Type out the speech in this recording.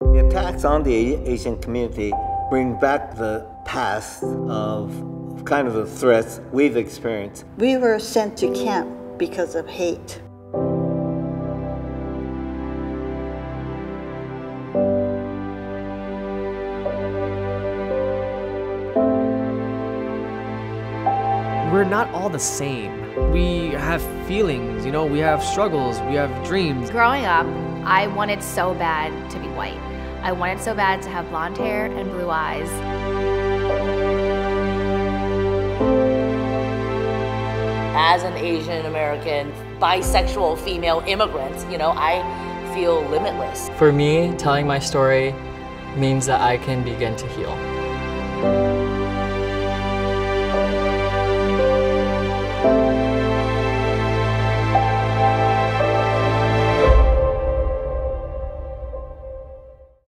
The attacks on the Asian community bring back the past of kind of the threats we've experienced. We were sent to camp because of hate. We're not all the same. We have feelings, you know, we have struggles, we have dreams. Growing up, I wanted so bad to be white. I wanted so bad to have blonde hair and blue eyes. As an Asian American, bisexual female immigrant, you know, I feel limitless. For me, telling my story means that I can begin to heal.